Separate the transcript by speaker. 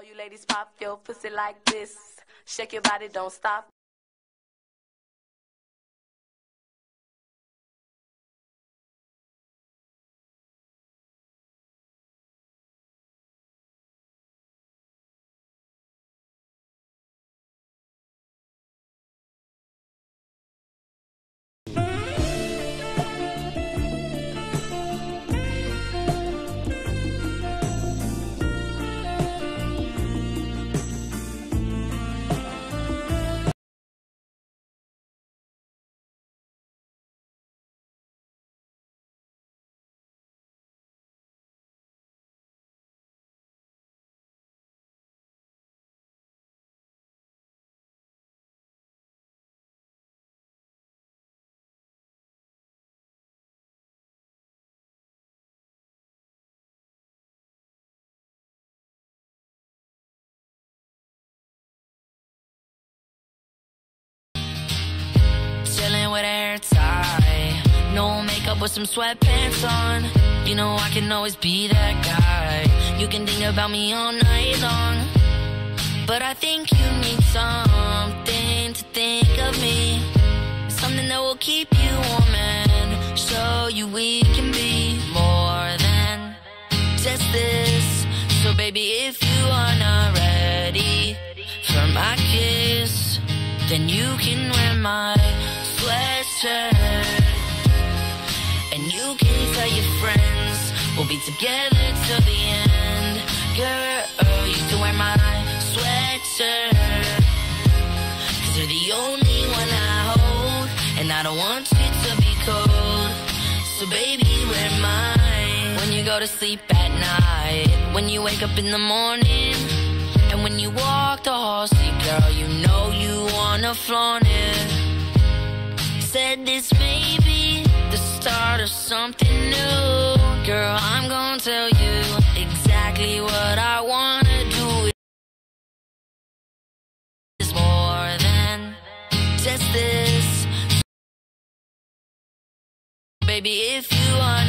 Speaker 1: All you ladies pop your pussy like this. Shake your body, don't stop.
Speaker 2: No makeup with some sweatpants on. You know I can always be that guy. You can think about me all night long, but I think you need something to think of me, something that will keep you warm and show you we can be more than just this. So baby, if you are not ready for my kiss, then you can wear my sweatshirt. Can tell your friends we'll be together till the end. Girl, you can wear my sweatshirt. Cause you're the only one I hold. And I don't want you to be cold. So baby, wear mine. When you go to sleep at night. When you wake up in the morning. And when you walk the hall, see, girl, you know you wanna flaunt it. Said this may be the start of something new. Girl, I'm gonna tell you exactly what I wanna do. It's more than just this. Baby, if you are